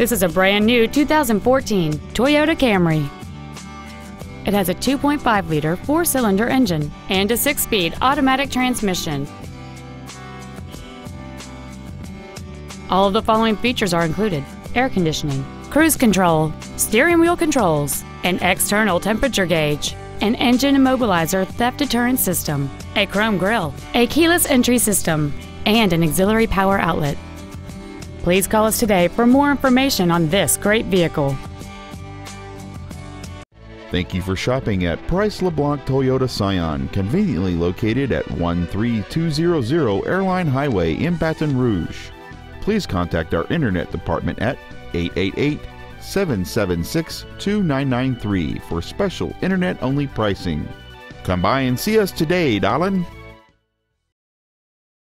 This is a brand new 2014 Toyota Camry. It has a 2.5 liter four cylinder engine and a six speed automatic transmission. All of the following features are included air conditioning, cruise control, steering wheel controls, an external temperature gauge, an engine immobilizer theft deterrent system, a chrome grille, a keyless entry system, and an auxiliary power outlet. Please call us today for more information on this great vehicle. Thank you for shopping at Price LeBlanc Toyota Scion, conveniently located at 13200 Airline Highway in Baton Rouge. Please contact our internet department at 888 776 2993 for special internet only pricing. Come by and see us today, darling.